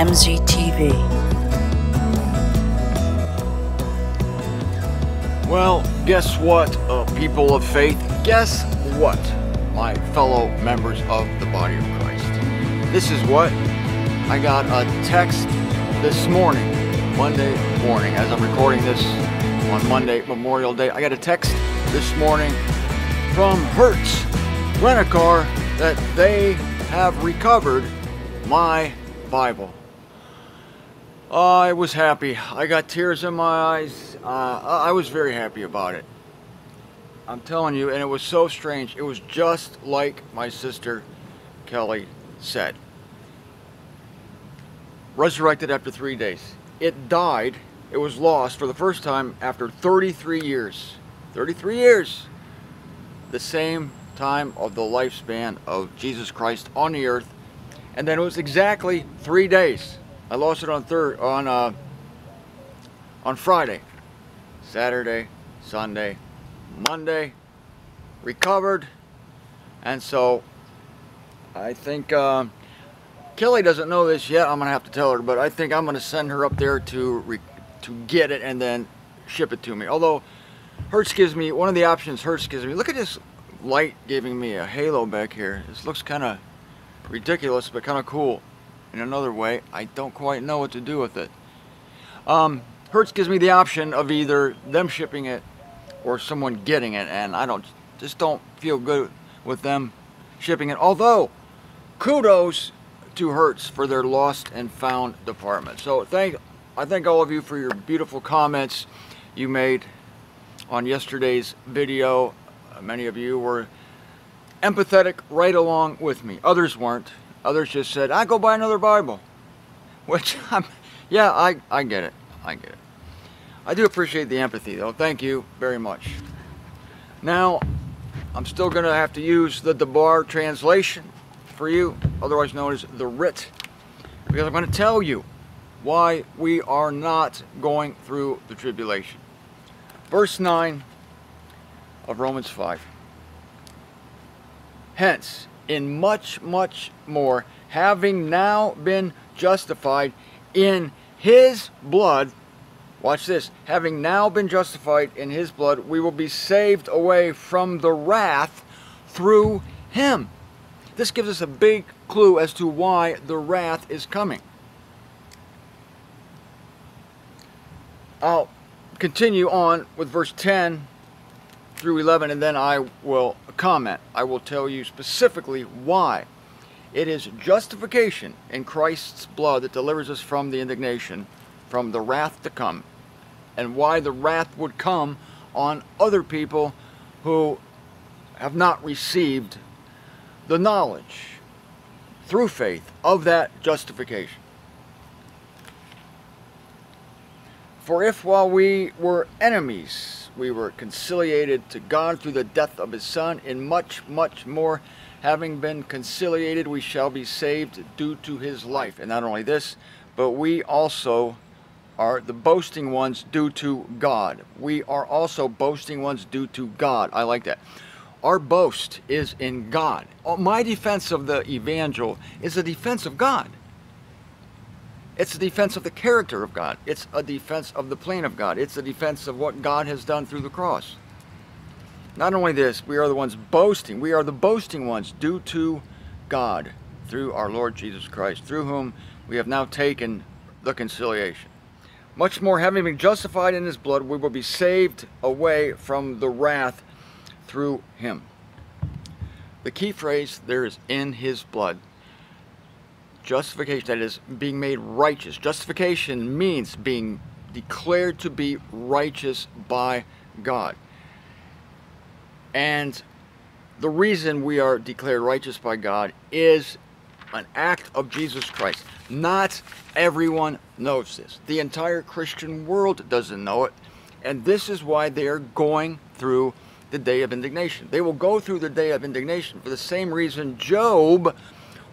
MZTV. Well, guess what, uh, people of faith? Guess what, my fellow members of the body of Christ? This is what I got a text this morning, Monday morning, as I'm recording this on Monday, Memorial Day. I got a text this morning from Hertz Rent-A-Car that they have recovered my Bible. I was happy. I got tears in my eyes. Uh, I was very happy about it. I'm telling you, and it was so strange. It was just like my sister Kelly said. Resurrected after three days. It died. It was lost for the first time after 33 years. 33 years. The same time of the lifespan of Jesus Christ on the earth. And then it was exactly three days. I lost it on third on uh, on Friday, Saturday, Sunday, Monday, recovered, and so I think uh, Kelly doesn't know this yet. I'm gonna have to tell her, but I think I'm gonna send her up there to to get it and then ship it to me. Although Hertz gives me one of the options. Hertz gives me. Look at this light giving me a halo back here. This looks kind of ridiculous, but kind of cool in another way. I don't quite know what to do with it. Um, Hertz gives me the option of either them shipping it or someone getting it, and I don't just don't feel good with them shipping it. Although, kudos to Hertz for their lost and found department. So thank I thank all of you for your beautiful comments you made on yesterday's video. Many of you were empathetic right along with me. Others weren't. Others just said, I go buy another Bible. Which, I'm, yeah, I, I get it. I get it. I do appreciate the empathy, though. Thank you very much. Now, I'm still going to have to use the Debar translation for you, otherwise known as the writ, because I'm going to tell you why we are not going through the tribulation. Verse 9 of Romans 5. Hence, in much, much more, having now been justified in his blood, watch this, having now been justified in his blood, we will be saved away from the wrath through him. This gives us a big clue as to why the wrath is coming. I'll continue on with verse 10 through 11 and then I will comment. I will tell you specifically why. It is justification in Christ's blood that delivers us from the indignation, from the wrath to come, and why the wrath would come on other people who have not received the knowledge through faith of that justification. For if while we were enemies, we were conciliated to God through the death of his Son, in much, much more, having been conciliated, we shall be saved due to his life. And not only this, but we also are the boasting ones due to God. We are also boasting ones due to God. I like that. Our boast is in God. My defense of the evangel is a defense of God. It's a defense of the character of God. It's a defense of the plan of God. It's a defense of what God has done through the cross. Not only this, we are the ones boasting. We are the boasting ones due to God through our Lord Jesus Christ, through whom we have now taken the conciliation. Much more, having been justified in his blood, we will be saved away from the wrath through him. The key phrase there is in his blood justification, that is being made righteous. Justification means being declared to be righteous by God. And the reason we are declared righteous by God is an act of Jesus Christ. Not everyone knows this. The entire Christian world doesn't know it. And this is why they are going through the day of indignation. They will go through the day of indignation for the same reason Job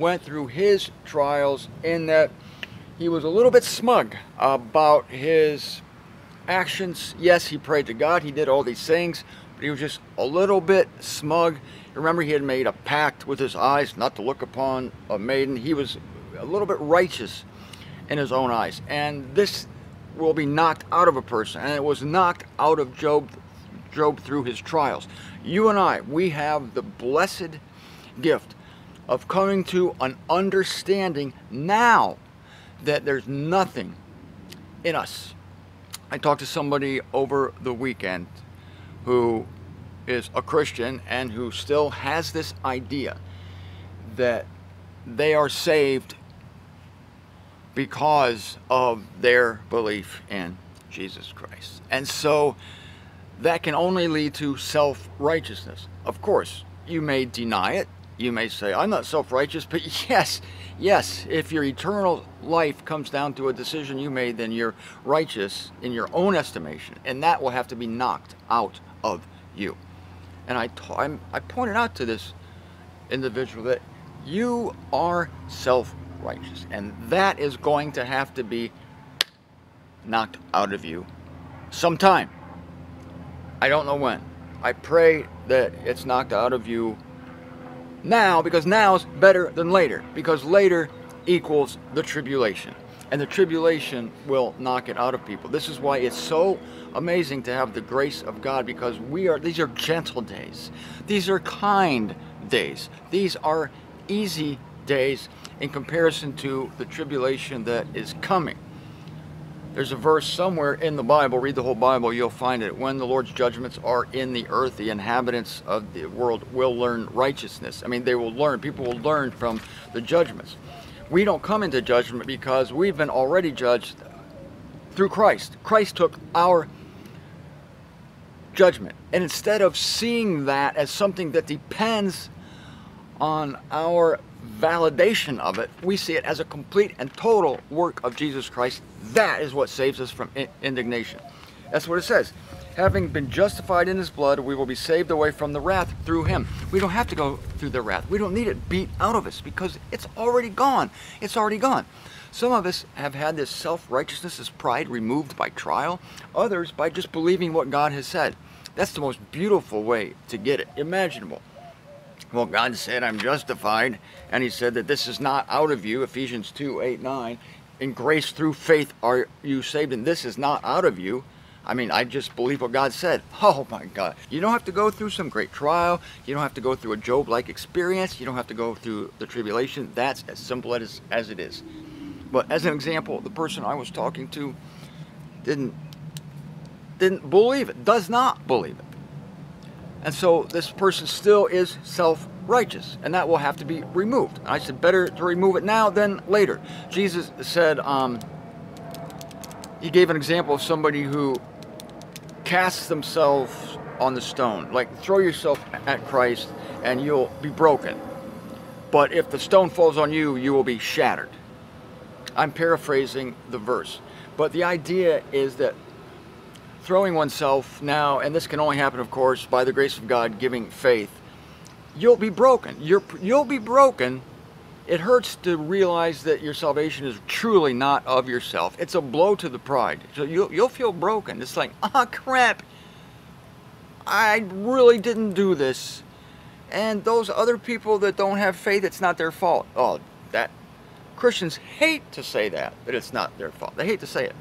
went through his trials in that he was a little bit smug about his actions. Yes, he prayed to God, he did all these things, but he was just a little bit smug. Remember, he had made a pact with his eyes not to look upon a maiden. He was a little bit righteous in his own eyes. And this will be knocked out of a person. And it was knocked out of Job, Job through his trials. You and I, we have the blessed gift of coming to an understanding now that there's nothing in us. I talked to somebody over the weekend who is a Christian and who still has this idea that they are saved because of their belief in Jesus Christ. And so that can only lead to self-righteousness. Of course, you may deny it. You may say, I'm not self-righteous, but yes, yes, if your eternal life comes down to a decision you made, then you're righteous in your own estimation, and that will have to be knocked out of you. And I, I pointed out to this individual that you are self-righteous, and that is going to have to be knocked out of you sometime. I don't know when. I pray that it's knocked out of you now because now is better than later because later equals the tribulation and the tribulation will knock it out of people. This is why it's so amazing to have the grace of God because we are these are gentle days. These are kind days. These are easy days in comparison to the tribulation that is coming. There's a verse somewhere in the Bible, read the whole Bible, you'll find it. When the Lord's judgments are in the earth, the inhabitants of the world will learn righteousness. I mean, they will learn, people will learn from the judgments. We don't come into judgment because we've been already judged through Christ. Christ took our judgment. And instead of seeing that as something that depends on our validation of it, we see it as a complete and total work of Jesus Christ. That is what saves us from indignation. That's what it says. Having been justified in his blood, we will be saved away from the wrath through him. We don't have to go through the wrath. We don't need it beat out of us because it's already gone. It's already gone. Some of us have had this self-righteousness, this pride removed by trial. Others by just believing what God has said. That's the most beautiful way to get it imaginable. Well, God said, I'm justified. And he said that this is not out of you, Ephesians 2, 8, 9. In grace through faith are you saved, and this is not out of you. I mean, I just believe what God said. Oh my God. You don't have to go through some great trial. You don't have to go through a Job-like experience. You don't have to go through the tribulation. That's as simple as, as it is. But as an example, the person I was talking to didn't, didn't believe it, does not believe it. And so this person still is self-righteous, and that will have to be removed. I said, better to remove it now than later. Jesus said, um, he gave an example of somebody who casts themselves on the stone. Like, throw yourself at Christ, and you'll be broken. But if the stone falls on you, you will be shattered. I'm paraphrasing the verse. But the idea is that throwing oneself now, and this can only happen, of course, by the grace of God, giving faith, you'll be broken. You're, you'll be broken. It hurts to realize that your salvation is truly not of yourself. It's a blow to the pride. So you'll, you'll feel broken. It's like, ah, oh, crap. I really didn't do this. And those other people that don't have faith, it's not their fault. Oh, that Christians hate to say that, that it's not their fault. They hate to say it.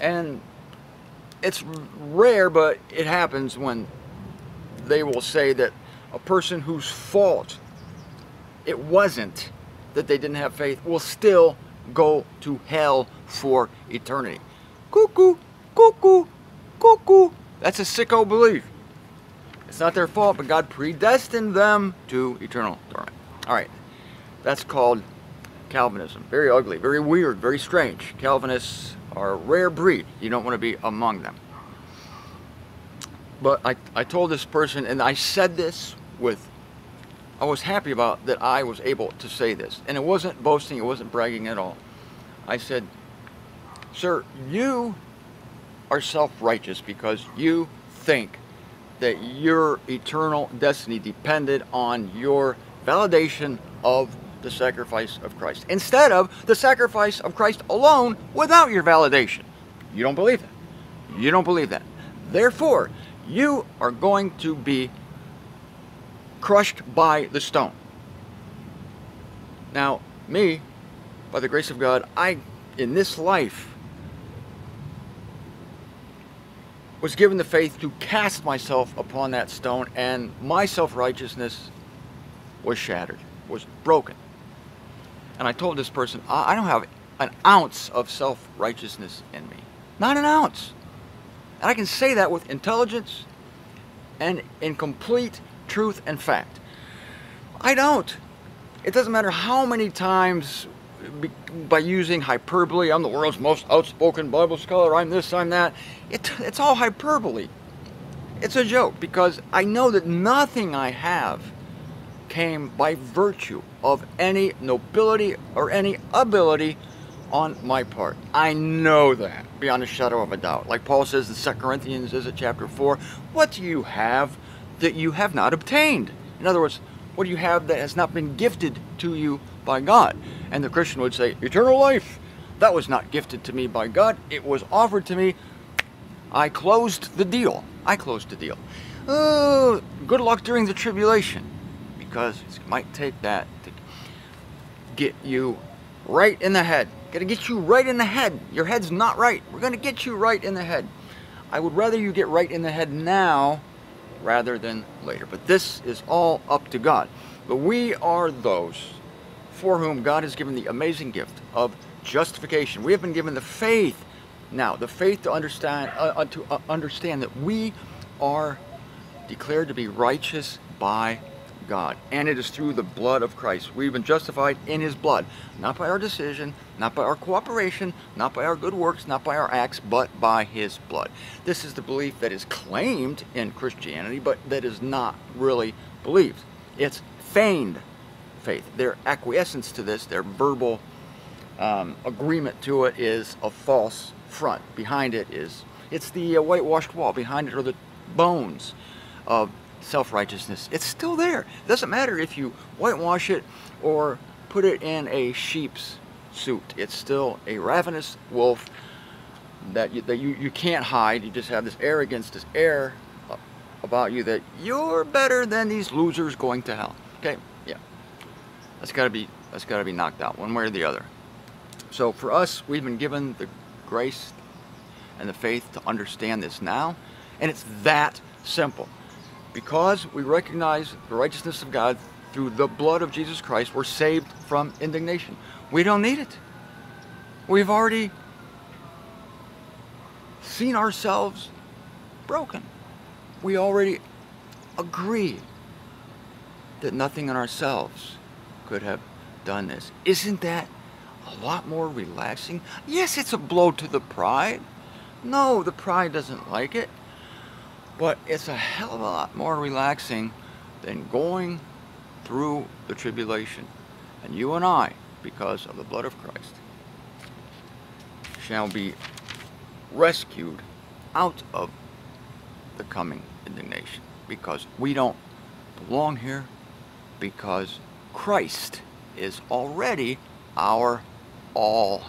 And it's rare, but it happens when they will say that a person whose fault it wasn't that they didn't have faith will still go to hell for eternity. Cuckoo, cuckoo, cuckoo. That's a sicko belief. It's not their fault, but God predestined them to eternal torment. All right, that's called Calvinism. Very ugly, very weird, very strange. Calvinists are a rare breed. You don't want to be among them. But I, I told this person, and I said this with, I was happy about that I was able to say this. And it wasn't boasting, it wasn't bragging at all. I said, Sir, you are self-righteous because you think that your eternal destiny depended on your validation of the sacrifice of Christ instead of the sacrifice of Christ alone without your validation. You don't believe that. You don't believe that. Therefore, you are going to be crushed by the stone. Now, me, by the grace of God, I, in this life, was given the faith to cast myself upon that stone, and my self-righteousness was shattered, was broken. And I told this person, I don't have an ounce of self-righteousness in me. Not an ounce. And I can say that with intelligence and in complete truth and fact. I don't. It doesn't matter how many times by using hyperbole, I'm the world's most outspoken Bible scholar, I'm this, I'm that. It, it's all hyperbole. It's a joke because I know that nothing I have came by virtue of any nobility or any ability on my part. I know that beyond a shadow of a doubt. Like Paul says in 2 Corinthians, is it chapter 4? What do you have that you have not obtained? In other words, what do you have that has not been gifted to you by God? And the Christian would say, eternal life. That was not gifted to me by God. It was offered to me. I closed the deal. I closed the deal. Oh, good luck during the tribulation because it might take that to get you right in the head. Gonna get you right in the head. Your head's not right. We're gonna get you right in the head. I would rather you get right in the head now rather than later. But this is all up to God. But we are those for whom God has given the amazing gift of justification. We have been given the faith now, the faith to understand, uh, uh to uh, understand that we are declared to be righteous by God. And it is through the blood of Christ. We've been justified in his blood. Not by our decision, not by our cooperation, not by our good works, not by our acts, but by his blood. This is the belief that is claimed in Christianity, but that is not really believed. It's feigned faith. Their acquiescence to this, their verbal um, agreement to it is a false front. Behind it is, it's the uh, whitewashed wall. Behind it are the bones of self-righteousness. It's still there. It doesn't matter if you whitewash it or put it in a sheep's suit. It's still a ravenous wolf that you, that you, you can't hide. You just have this arrogance, this air about you that you're better than these losers going to hell. Okay, yeah. That's got to be that's got to be knocked out one way or the other. So for us, we've been given the grace and the faith to understand this now, and it's that simple. Because we recognize the righteousness of God through the blood of Jesus Christ, we're saved from indignation. We don't need it. We've already seen ourselves broken. We already agree that nothing in ourselves could have done this. Isn't that a lot more relaxing? Yes, it's a blow to the pride. No, the pride doesn't like it. But it's a hell of a lot more relaxing than going through the tribulation. And you and I, because of the blood of Christ, shall be rescued out of the coming indignation. Because we don't belong here, because Christ is already our all.